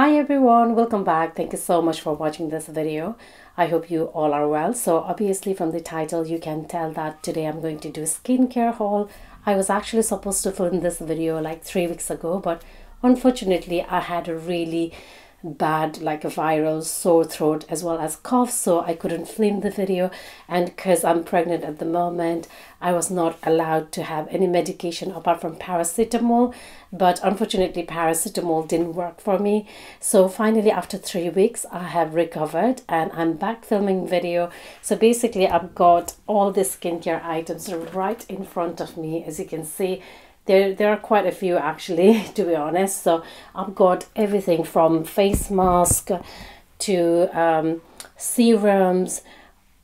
Hi everyone, welcome back. Thank you so much for watching this video. I hope you all are well. So obviously from the title you can tell that today I'm going to do a skincare haul. I was actually supposed to film this video like three weeks ago but unfortunately I had a really bad like a viral sore throat as well as cough so I couldn't film the video. And because I'm pregnant at the moment I was not allowed to have any medication apart from paracetamol. But unfortunately paracetamol didn't work for me. So finally after three weeks I have recovered and I'm back filming video. So basically I've got all the skincare items right in front of me. As you can see there there are quite a few actually to be honest. So i've got everything from face mask to um, serums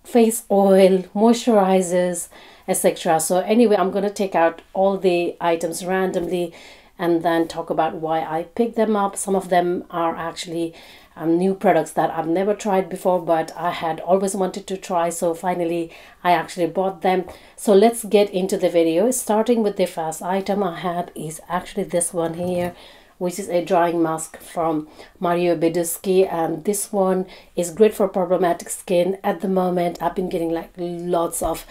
face oil moisturizers etc so anyway i'm going to take out all the items randomly and then talk about why i picked them up. Some of them are actually um, new products that I've never tried before but I had always wanted to try so finally I actually bought them. So let's get into the video. Starting with the first item I have is actually this one here which is a drying mask from Mario Badescu and this one is great for problematic skin. At the moment I've been getting like lots of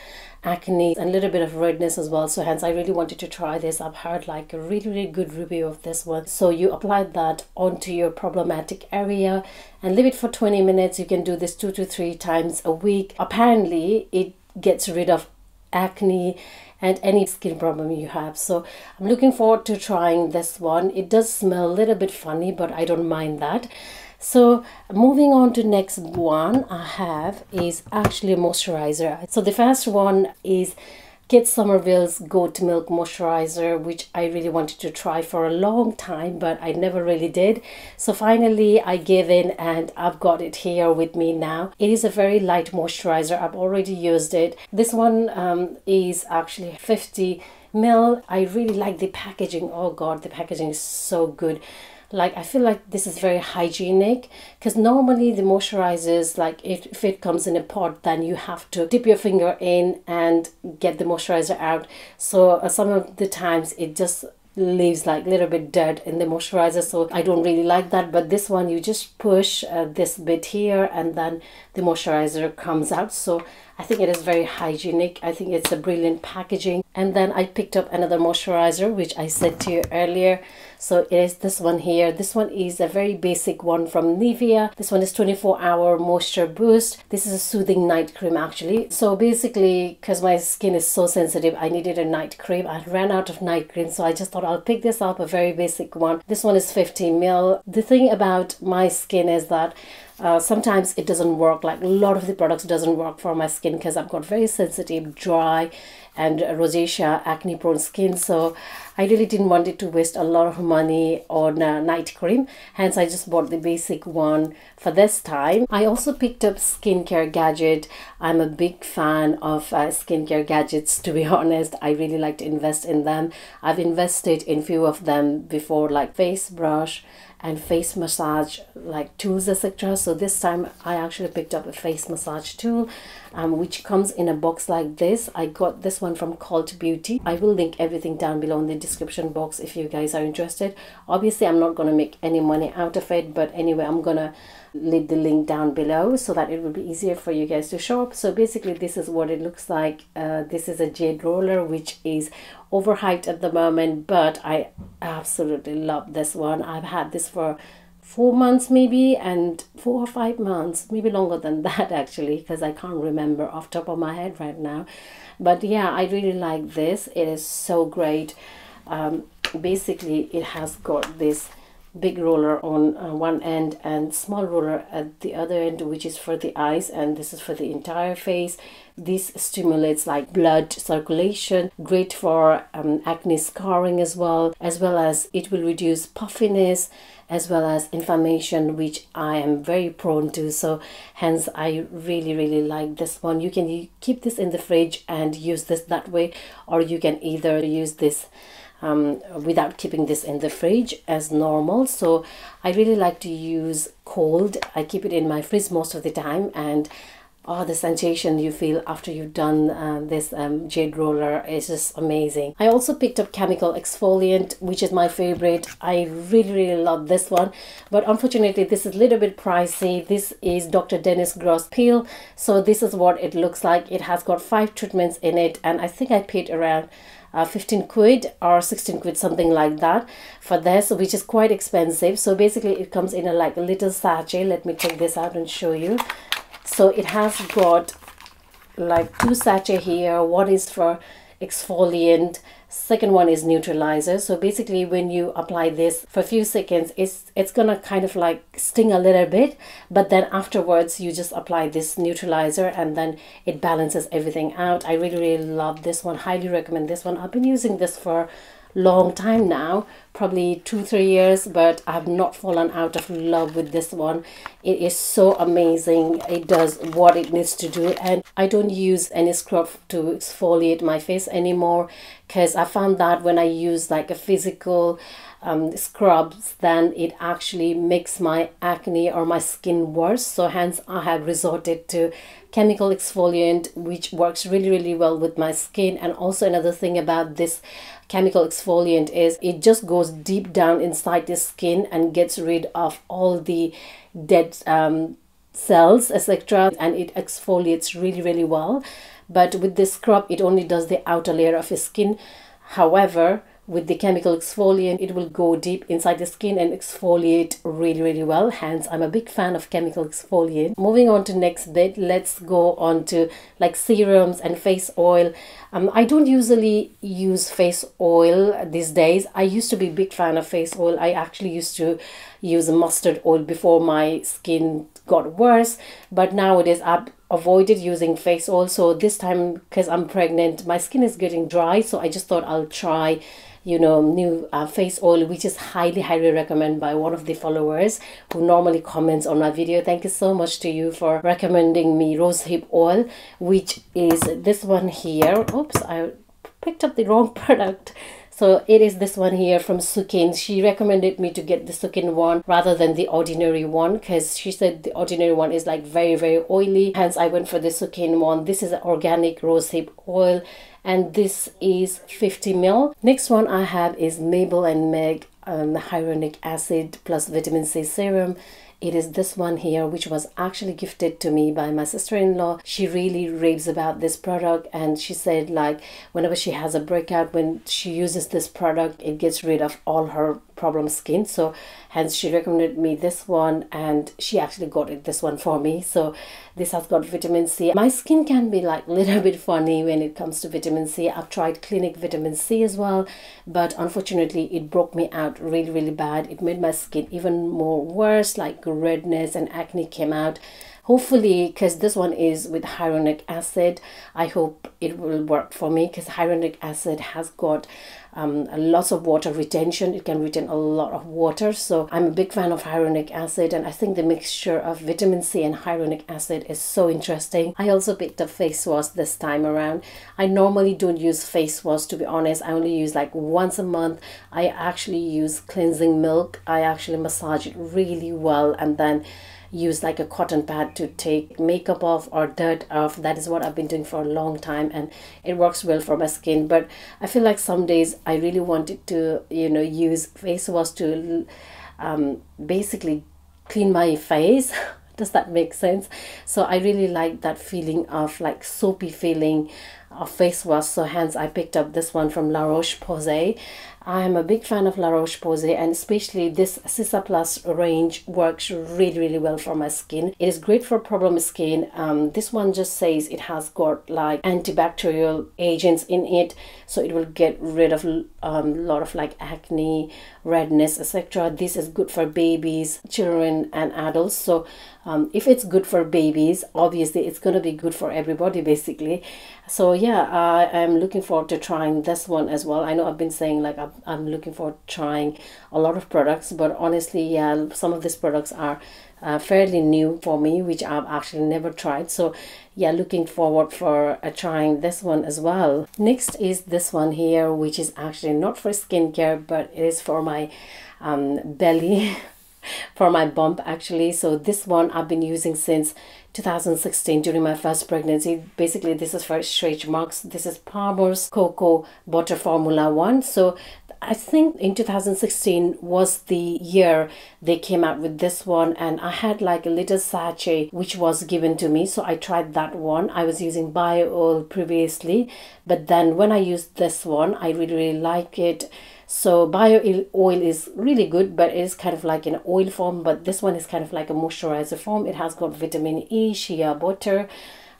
acne and a little bit of redness as well. So hence i really wanted to try this. I've heard like a really really good review of this one. So you apply that onto your problematic area and leave it for 20 minutes. You can do this two to three times a week. Apparently it gets rid of acne and any skin problem you have. So i'm looking forward to trying this one. It does smell a little bit funny but i don't mind that so moving on to next one I have is actually a moisturizer. So the first one is Kate Somerville's Goat Milk Moisturizer, which I really wanted to try for a long time, but I never really did. So finally, I gave in and I've got it here with me now. It is a very light moisturizer. I've already used it. This one um, is actually 50 mil. I really like the packaging. Oh God, the packaging is so good like I feel like this is very hygienic because normally the moisturizers like if, if it comes in a pot then you have to dip your finger in and get the moisturizer out. So uh, some of the times it just leaves like a little bit dead in the moisturizer so I don't really like that. But this one you just push uh, this bit here and then the moisturizer comes out. So I think it is very hygienic. I think it's a brilliant packaging. And then I picked up another moisturizer which I said to you earlier. So it is this one here. This one is a very basic one from Nivea. This one is 24 hour moisture boost. This is a soothing night cream actually. So basically because my skin is so sensitive I needed a night cream. I ran out of night cream so I just thought I'll pick this up a very basic one. This one is 50 mil. The thing about my skin is that uh, sometimes it doesn't work like a lot of the products doesn't work for my skin because I've got very sensitive dry and rosacea acne prone skin. So I really didn't want it to waste a lot of money on a night cream. Hence I just bought the basic one for this time. I also picked up skincare gadget. I'm a big fan of uh, skincare gadgets to be honest. I really like to invest in them. I've invested in few of them before like face brush and face massage like tools etc so this time i actually picked up a face massage tool um, which comes in a box like this. I got this one from cult beauty. I will link everything down below in the description box if you guys are interested. Obviously i'm not going to make any money out of it but anyway i'm gonna leave the link down below so that it will be easier for you guys to shop so basically this is what it looks like. Uh, this is a jade roller which is overhyped at the moment but i absolutely love this one. I've had this for four months maybe and four or five months maybe longer than that actually because i can't remember off top of my head right now. But yeah i really like this. It is so great. Um, basically it has got this big roller on uh, one end and small roller at the other end which is for the eyes and this is for the entire face. This stimulates like blood circulation great for um, acne scarring as well as well as it will reduce puffiness as well as inflammation which i am very prone to. So hence i really really like this one. You can keep this in the fridge and use this that way or you can either use this um, without keeping this in the fridge as normal. So I really like to use cold. I keep it in my fridge most of the time and oh the sensation you feel after you've done uh, this um, jade roller is just amazing. I also picked up chemical exfoliant which is my favorite. I really really love this one but unfortunately this is a little bit pricey. This is dr dennis gross peel so this is what it looks like. It has got five treatments in it and i think i paid around uh, 15 quid or 16 quid something like that for this which is quite expensive. So basically it comes in a like a little sachet. Let me take this out and show you. So it has got like two sachet here. One is for exfoliant second one is neutralizer. So basically when you apply this for a few seconds it's it's gonna kind of like sting a little bit but then afterwards you just apply this neutralizer and then it balances everything out. I really really love this one. Highly recommend this one. I've been using this for long time now probably two three years but i have not fallen out of love with this one. It is so amazing. It does what it needs to do and i don't use any scrub to exfoliate my face anymore because i found that when i use like a physical um, scrubs then it actually makes my acne or my skin worse. So hence i have resorted to chemical exfoliant which works really really well with my skin. And also another thing about this chemical exfoliant is it just goes deep down inside the skin and gets rid of all the dead um, cells etc and it exfoliates really really well. But with this scrub it only does the outer layer of your skin. However with the chemical exfoliant it will go deep inside the skin and exfoliate really really well. Hence i'm a big fan of chemical exfoliant. Moving on to next bit let's go on to like serums and face oil. Um, i don't usually use face oil these days. I used to be a big fan of face oil. I actually used to use mustard oil before my skin got worse. But nowadays i've avoided using face oil. So this time because i'm pregnant my skin is getting dry. So i just thought i'll try you know new uh, face oil which is highly highly recommended by one of the followers who normally comments on my video thank you so much to you for recommending me rose hip oil which is this one here oops i picked up the wrong product so it is this one here from Sukin. She recommended me to get the Sukin one rather than the ordinary one because she said the ordinary one is like very very oily. Hence I went for the Sukin one. This is organic rosehip oil and this is 50 ml. Next one I have is Mabel and Meg um, hyaluronic acid plus vitamin C serum it is this one here which was actually gifted to me by my sister-in-law she really raves about this product and she said like whenever she has a breakout when she uses this product it gets rid of all her problem skin. So hence she recommended me this one and she actually got it this one for me. So this has got vitamin c. My skin can be like a little bit funny when it comes to vitamin c. I've tried Clinique vitamin c as well but unfortunately it broke me out really really bad. It made my skin even more worse like redness and acne came out. Hopefully because this one is with hyaluronic acid i hope it will work for me because hyaluronic acid has got um, lots of water retention. It can retain a lot of water. So I'm a big fan of hyaluronic acid and I think the mixture of vitamin C and hyaluronic acid is so interesting. I also picked up face wash this time around. I normally don't use face wash to be honest. I only use like once a month. I actually use cleansing milk. I actually massage it really well and then use like a cotton pad to take makeup off or dirt off. That is what i've been doing for a long time and it works well for my skin. But i feel like some days i really wanted to you know use face wash to um, basically clean my face. Does that make sense? So i really like that feeling of like soapy feeling of face wash so hence i picked up this one from la roche posay I am a big fan of La Roche-Posay and especially this Cicaplast range works really really well for my skin. It is great for problem skin. Um, this one just says it has got like antibacterial agents in it so it will get rid of a um, lot of like acne, redness etc. This is good for babies, children and adults so um, if it's good for babies obviously it's going to be good for everybody basically so yeah I am looking forward to trying this one as well. I know I've been saying like I'm, I'm looking forward to trying a lot of products but honestly yeah some of these products are uh, fairly new for me which I've actually never tried. So yeah looking forward for uh, trying this one as well. Next is this one here which is actually not for skincare but it is for my um, belly for my bump actually. So this one I've been using since 2016 during my first pregnancy basically this is for stretch marks this is Palmer's Cocoa Butter Formula 1 so I think in 2016 was the year they came out with this one, and I had like a little sachet which was given to me, so I tried that one. I was using bio oil previously, but then when I used this one, I really, really like it. So bio oil is really good, but it is kind of like an oil form, but this one is kind of like a moisturizer form. It has got vitamin E, shea butter,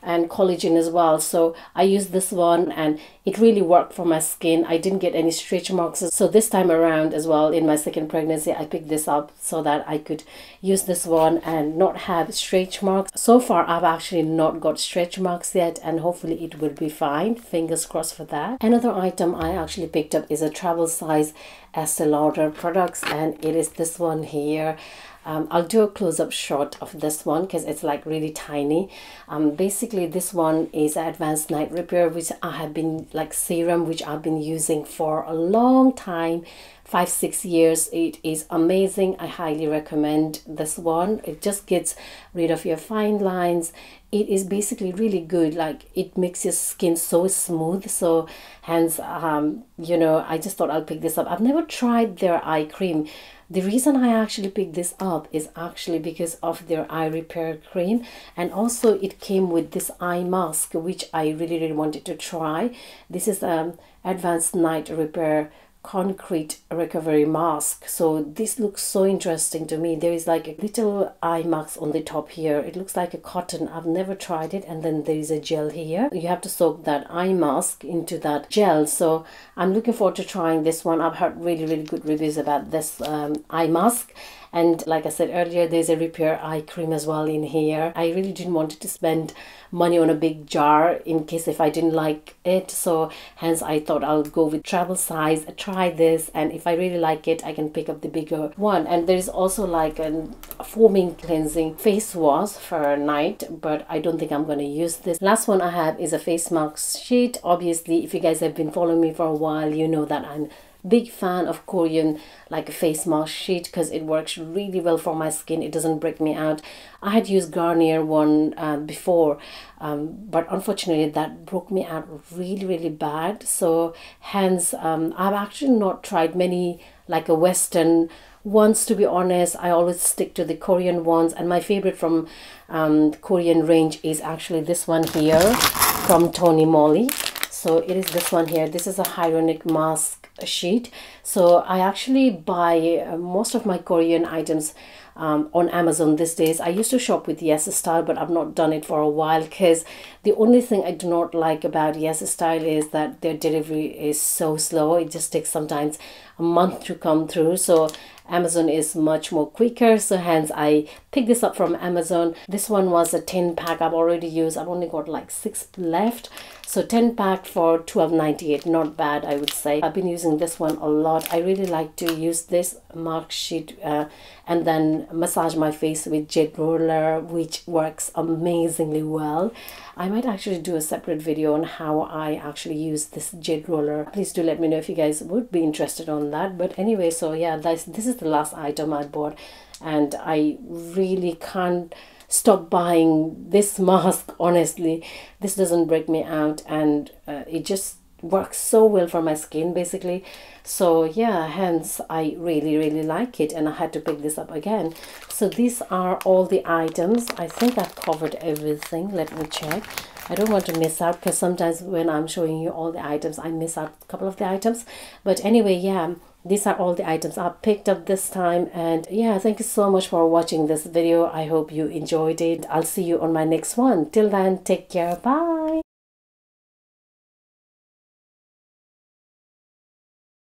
and collagen as well. So i used this one and it really worked for my skin. I didn't get any stretch marks. So this time around as well in my second pregnancy i picked this up so that i could use this one and not have stretch marks. So far i've actually not got stretch marks yet and hopefully it will be fine. Fingers crossed for that. Another item i actually picked up is a travel size Estee Lauder products and it is this one here um, I'll do a close-up shot of this one because it's like really tiny. Um, basically, this one is Advanced Night Repair, which I have been like serum, which I've been using for a long time. Five six years. It is amazing. I highly recommend this one. It just gets rid of your fine lines. It is basically really good. Like it makes your skin so smooth. So hence um you know i just thought i'll pick this up. I've never tried their eye cream the reason I actually picked this up is actually because of their eye repair cream and also it came with this eye mask which I really really wanted to try. This is um advanced night repair concentrated recovery mask. So this looks so interesting to me. There is like a little eye mask on the top here. It looks like a cotton. I've never tried it. And then there is a gel here. You have to soak that eye mask into that gel. So i'm looking forward to trying this one. I've heard really really good reviews about this um, eye mask and like I said earlier, there's a repair eye cream as well in here. I really didn't want to spend money on a big jar in case if I didn't like it. So hence I thought I'll go with travel size, try this. And if I really like it, I can pick up the bigger one. And there's also like a foaming cleansing face wash for a night, but I don't think I'm going to use this. Last one I have is a face mask sheet. Obviously, if you guys have been following me for a while, you know that I'm big fan of Korean like face mask sheet because it works really well for my skin. It doesn't break me out. I had used Garnier one uh, before um, but unfortunately that broke me out really really bad. So hence um, I've actually not tried many like a western ones to be honest. I always stick to the Korean ones and my favorite from um, Korean range is actually this one here from Tony Moly. So it is this one here. This is a hyaluronic mask sheet. So i actually buy uh, most of my korean items um, on amazon these days. I used to shop with YesStyle but i've not done it for a while because the only thing i do not like about YesStyle is that their delivery is so slow. It just takes sometimes a month to come through. So Amazon is much more quicker. So hence I picked this up from Amazon. This one was a 10 pack I've already used. I've only got like six left so 10 pack for 12.98 not bad I would say. I've been using this one a lot. I really like to use this mark sheet uh, and then massage my face with jade roller which works amazingly well. I might actually do a separate video on how I actually use this jade roller. Please do let me know if you guys would be interested on that. But anyway so yeah this, this is the last item I bought and I really can't stop buying this mask honestly. This doesn't break me out and uh, it just works so well for my skin basically. So yeah hence i really really like it and i had to pick this up again. So these are all the items. I think i've covered everything. Let me check. I don't want to miss out because sometimes when I'm showing you all the items, I miss out a couple of the items. But anyway, yeah, these are all the items I picked up this time. And yeah thank you so much for watching this video. I hope you enjoyed it. I'll see you on my next one. Till then take care. Bye